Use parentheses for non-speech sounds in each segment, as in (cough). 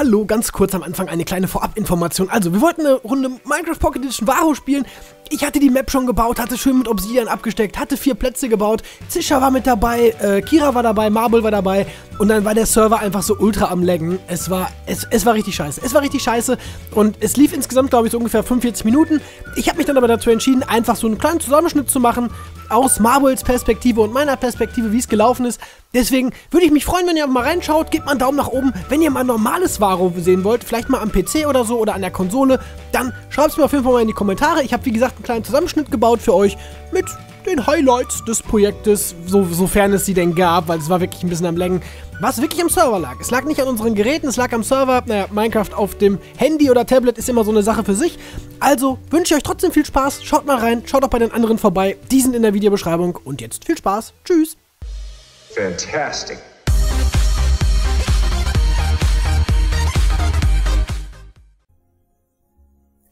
Hallo, ganz kurz am Anfang eine kleine Vorabinformation. Also, wir wollten eine Runde Minecraft Pocket Edition Varo spielen. Ich hatte die Map schon gebaut, hatte schön mit Obsidian abgesteckt, hatte vier Plätze gebaut. Zischer war mit dabei, äh, Kira war dabei, Marble war dabei. Und dann war der Server einfach so ultra am Laggen. Es war, es, es war richtig scheiße. Es war richtig scheiße. Und es lief insgesamt, glaube ich, so ungefähr 45 Minuten. Ich habe mich dann aber dazu entschieden, einfach so einen kleinen Zusammenschnitt zu machen aus Marbles Perspektive und meiner Perspektive, wie es gelaufen ist. Deswegen würde ich mich freuen, wenn ihr mal reinschaut. Gebt mal einen Daumen nach oben. Wenn ihr mal normales Varo sehen wollt, vielleicht mal am PC oder so oder an der Konsole, dann schreibt es mir auf jeden Fall mal in die Kommentare. Ich habe, wie gesagt, einen kleinen Zusammenschnitt gebaut für euch mit den Highlights des Projektes, so, sofern es sie denn gab, weil es war wirklich ein bisschen am Längen, was wirklich am Server lag. Es lag nicht an unseren Geräten, es lag am Server. Naja, Minecraft auf dem Handy oder Tablet ist immer so eine Sache für sich. Also wünsche ich euch trotzdem viel Spaß. Schaut mal rein, schaut auch bei den anderen vorbei. Die sind in der Videobeschreibung. Und jetzt viel Spaß. Tschüss. Fantastic.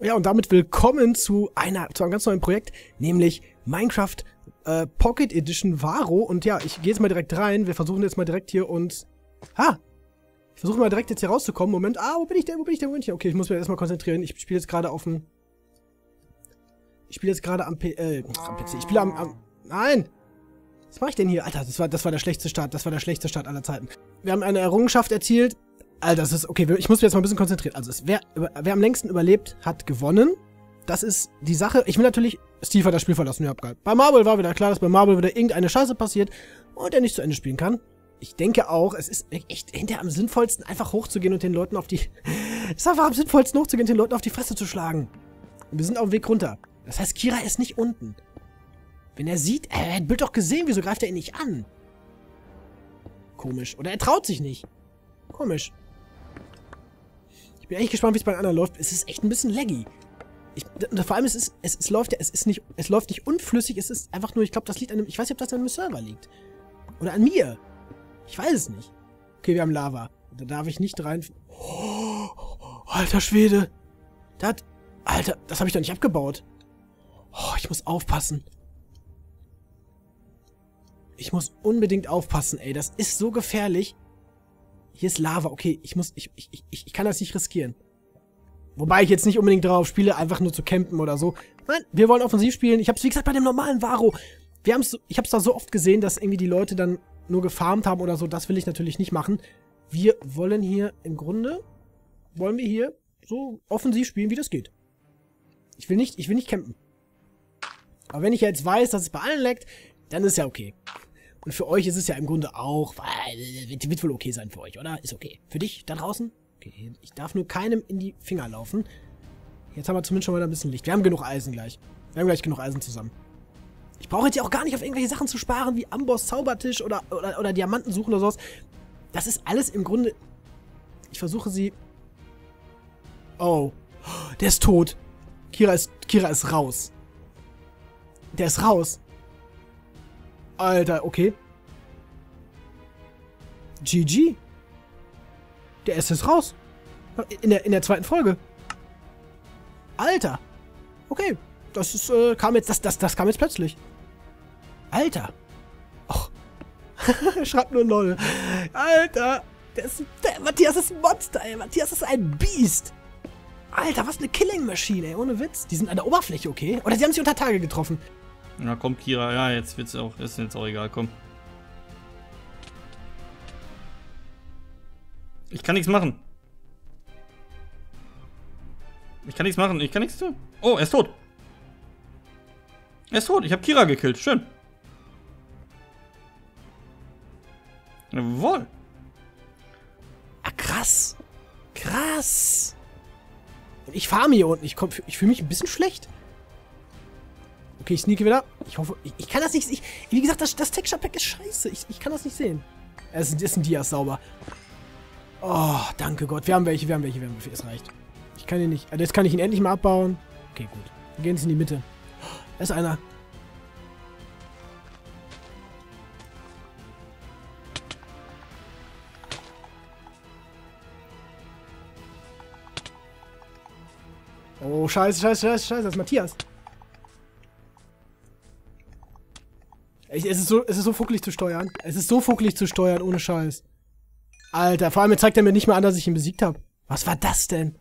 Ja, und damit willkommen zu einer, zu einem ganz neuen Projekt, nämlich Minecraft äh, Pocket Edition Varo. Und ja, ich gehe jetzt mal direkt rein. Wir versuchen jetzt mal direkt hier uns... Ha! Ich versuche mal direkt jetzt hier rauszukommen. Moment. Ah, wo bin ich denn? Wo bin ich denn? Wo? Okay, ich muss mich erstmal konzentrieren. Ich spiele jetzt gerade auf dem... Ich spiele jetzt gerade am, äh, am PC. Ich spiele am, am... Nein! Was mache ich denn hier? Alter, das war, das war der schlechteste Start. Das war der schlechteste Start aller Zeiten. Wir haben eine Errungenschaft erzielt. Alter, das ist... Okay, ich muss mich jetzt mal ein bisschen konzentrieren. Also, es, wer, wer am längsten überlebt, hat gewonnen. Das ist die Sache. Ich will natürlich... Steve hat das Spiel verlassen. Ja, geil. Bei Marvel war wieder klar, dass bei Marvel wieder irgendeine Scheiße passiert und er nicht zu Ende spielen kann. Ich denke auch, es ist echt hinterher am sinnvollsten, einfach hochzugehen und den Leuten auf die... (laughs) es ist einfach am sinnvollsten, hochzugehen und den Leuten auf die Fresse zu schlagen. Und wir sind auf dem Weg runter. Das heißt, Kira ist nicht unten. Wenn er sieht, er hat Bild doch gesehen, wieso greift er ihn nicht an? Komisch. Oder er traut sich nicht. Komisch. Ich bin echt gespannt, wie es bei den anderen läuft. Es ist echt ein bisschen laggy. Ich, vor allem, es, ist, es, es läuft ja, es ist nicht, es läuft nicht unflüssig, es ist einfach nur, ich glaube, das liegt an einem, ich weiß nicht, ob das an einem Server liegt. Oder an mir. Ich weiß es nicht. Okay, wir haben Lava. Da darf ich nicht rein. Oh, alter Schwede. Das, Alter, das habe ich doch nicht abgebaut. Oh, ich muss aufpassen. Ich muss unbedingt aufpassen, ey. Das ist so gefährlich. Hier ist Lava. Okay, ich muss... Ich, ich, ich, ich kann das nicht riskieren. Wobei ich jetzt nicht unbedingt darauf spiele, einfach nur zu campen oder so. Nein, wir wollen offensiv spielen. Ich hab's, wie gesagt, bei dem normalen Varo. Wir haben's, ich hab's da so oft gesehen, dass irgendwie die Leute dann nur gefarmt haben oder so. Das will ich natürlich nicht machen. Wir wollen hier im Grunde... Wollen wir hier so offensiv spielen, wie das geht. Ich will nicht, ich will nicht campen. Aber wenn ich jetzt weiß, dass es bei allen leckt, dann ist ja okay. Und für euch ist es ja im Grunde auch, wird, wird wohl okay sein für euch, oder? Ist okay. Für dich da draußen? Okay, ich darf nur keinem in die Finger laufen. Jetzt haben wir zumindest schon mal ein bisschen Licht. Wir haben genug Eisen gleich. Wir haben gleich genug Eisen zusammen. Ich brauche jetzt ja auch gar nicht auf irgendwelche Sachen zu sparen, wie Amboss Zaubertisch oder, oder, oder Diamanten suchen oder sowas. Das ist alles im Grunde... Ich versuche sie... Oh. Der ist tot. Kira ist, Kira ist raus. Der ist raus. Alter, okay. GG. Der ist jetzt raus. In der, in der zweiten Folge. Alter. Okay. Das ist, äh, kam jetzt, das, das, das kam jetzt plötzlich. Alter. Och. (laughs) Schreibt nur LOL. Alter. Der ist, der, Matthias ist ein Monster, ey. Matthias ist ein Biest. Alter, was eine Killing-Maschine, ey. Ohne Witz. Die sind an der Oberfläche, okay? Oder sie haben sich unter Tage getroffen. Na komm, Kira, ja, jetzt wird's auch, ist jetzt auch egal, komm. Ich kann nichts machen. Ich kann nichts machen, ich kann nichts tun. Oh, er ist tot. Er ist tot, ich habe Kira gekillt, schön. Jawohl. Ah, krass. Krass. Und ich farme hier unten, ich, ich fühle mich ein bisschen schlecht. Okay, ich sneake wieder. Ich hoffe, ich, ich kann das nicht... Ich, wie gesagt, das, das Texture Pack ist scheiße. Ich, ich kann das nicht sehen. Es ist, ist ein Dias sauber. Oh, danke Gott. Wir haben welche, wir haben welche, wir haben welche. Es reicht. Ich kann ihn nicht... Also jetzt kann ich ihn endlich mal abbauen. Okay, gut. Wir gehen jetzt in die Mitte. Da ist einer. Oh, scheiße, scheiße, scheiße, scheiße. Das ist Matthias. Es ist, so, es ist so fuckelig zu steuern. Es ist so fuckelig zu steuern, ohne Scheiß. Alter, vor allem jetzt zeigt er mir nicht mal an, dass ich ihn besiegt habe. Was war das denn?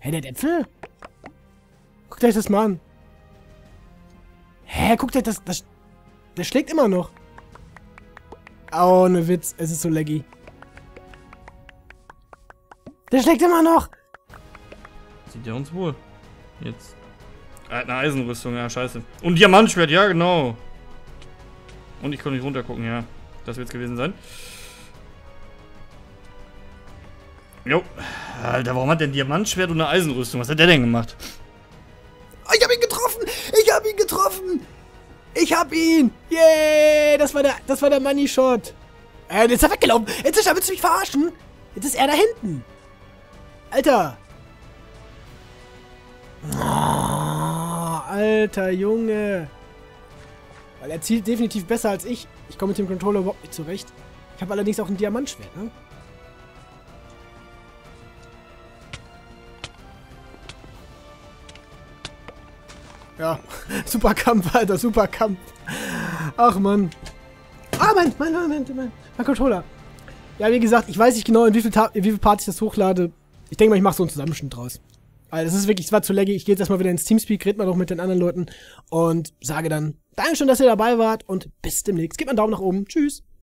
Hä, der Äpfel? Guckt euch das mal an. Hä, guckt euch das, das... Der schlägt immer noch. Oh, ne Witz. Es ist so laggy. Der schlägt immer noch. Sieht der uns wohl. Jetzt. Er hat eine Eisenrüstung, ja, scheiße. Und Diamantschwert, ja, genau. Und ich konnte nicht runtergucken, ja. Das wird es gewesen sein. Jo. Alter, warum hat der ein Diamantschwert und eine Eisenrüstung? Was hat der denn gemacht? Ich hab ihn getroffen! Ich hab ihn getroffen! Ich hab ihn! Yay! Das war der, das war der Money Shot. Äh, jetzt ist er weggelaufen. Jetzt ist er, willst du mich verarschen? Jetzt ist er da hinten. Alter. Oh, alter Junge. Weil er zielt definitiv besser als ich. Ich komme mit dem Controller überhaupt nicht zurecht. Ich habe allerdings auch ein Diamantschwert, ne? Ja, (laughs) super Kampf, Alter, super Kampf. Ach, Mann. Ah, mein, mein, mein, mein, mein, mein Controller. Ja, wie gesagt, ich weiß nicht genau, in wie viel, Ta in wie viel Parts ich das hochlade. Ich denke mal, ich mache so einen Zusammenschnitt draus. Weil das ist wirklich, es war zu laggy. Ich gehe jetzt erstmal wieder ins Teamspeak, red mal noch mit den anderen Leuten und sage dann, Dankeschön, dass ihr dabei wart und bis demnächst. Gebt einen Daumen nach oben. Tschüss.